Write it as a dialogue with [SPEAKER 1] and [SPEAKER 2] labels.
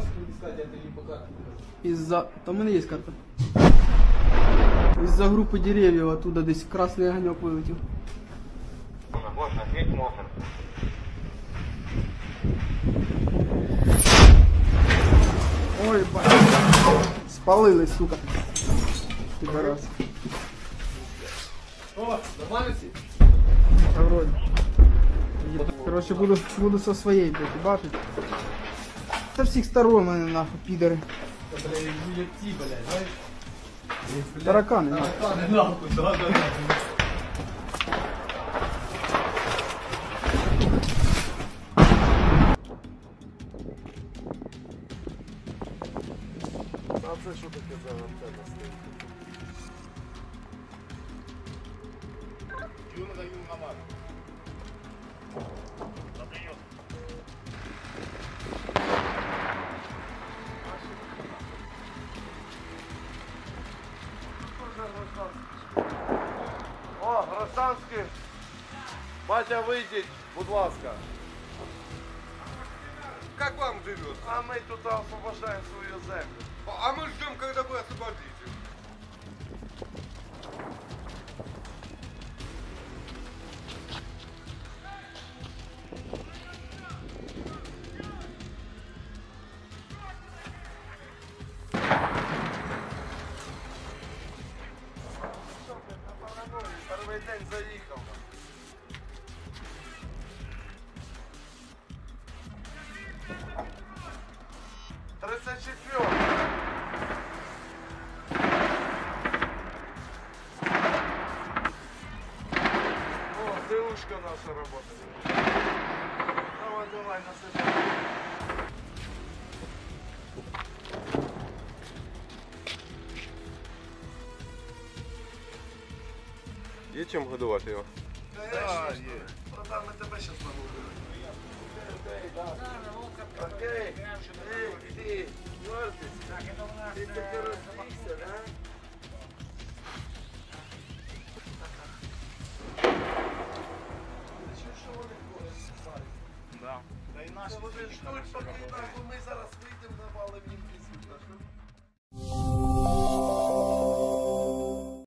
[SPEAKER 1] искать, а ты не по карте.
[SPEAKER 2] Із-за. Там у мене є карта. Із-за групи дерев'яв оттуда десь красний огоньок вилетів.
[SPEAKER 3] Гоша, ответь мусор.
[SPEAKER 2] Ой, бать. Спалили, сука. Підарас.
[SPEAKER 1] О, нормально все?
[SPEAKER 2] Та вроді. Короче, буду, буду со своєї, блядь, бачить. Та всіх сторон мене нахуй, підери.
[SPEAKER 1] Да, бля, епти, блядь, знаешь?
[SPEAKER 2] Таракани, нахуй.
[SPEAKER 1] Тараканы нахуй, да, да, да.
[SPEAKER 4] А це що таке за антенна стоїть? Гражданський. Батя, вийдіть, будь ласка.
[SPEAKER 5] Как вам живет?
[SPEAKER 4] А ми тут освобождаємо свою землю.
[SPEAKER 5] А мы ждем, когда вы освободите.
[SPEAKER 4] Перший день заїхав. Тридцать четвертый. О, девушка наша работает. Давай, давай, на себя.
[SPEAKER 5] Є чим годувати його?
[SPEAKER 4] Да, є. Братан, ми тебе щас нагодуємо. Окей, ей, ти, Мартис, ти таки розбійся, да? Ти чуєш, що вони ходять? Да. Та й наші. Вони ждуть, поки нахуй ми зараз вийдемо, навалимо їм